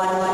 one